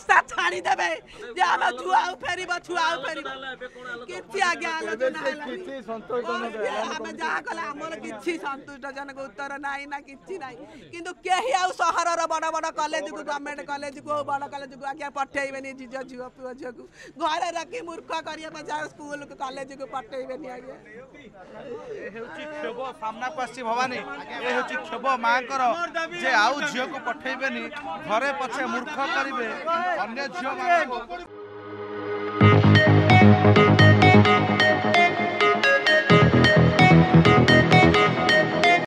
that time. ଛାଡ଼ି ଦେବେ ଯେ ଆମେ ଛୁଆ ଫେରିବ ଛୁଆ ଫେରିବ କିଛି ଆଜ୍ଞା ଆଲୋଚନା ହେଲା ଆମେ ଯାହା କଲେ ଆମର କିଛି ସନ୍ତୁଷ୍ଟଜନକ ଉତ୍ତର ନାହିଁ ନା କିଛି ନାହିଁ କିନ୍ତୁ କେହି ଆଉ ସହରର ବଡ଼ ବଡ଼ କଲେଜକୁ ଗଭର୍ଣ୍ଣମେଣ୍ଟ କଲେଜକୁ ହଉ ବଡ଼ କଲେଜକୁ ଆଜ୍ଞା ପଠେଇବେନି ଝିଅ ଝିଅ ପୁଅ ଝିଅକୁ ଘରେ ରଖି ମୂର୍ଖ କରିବା ଯାହା ସ୍କୁଲକୁ କଲେଜକୁ ପଠେଇବେନି ଆଜ୍ଞା ହେଉଛି କ୍ଷୋଭ ସାମ୍ନାକୁ ଆସିଛି ଭବାନୀ ଏ ହେଉଛି କ୍ଷୋଭ ମାଙ୍କର ଯେ ଆଉ ଝିଅକୁ ପଠେଇବେନି ଘରେ ପଛେ ମୂର୍ଖ କରିବେ ଅନ୍ୟ Thank you.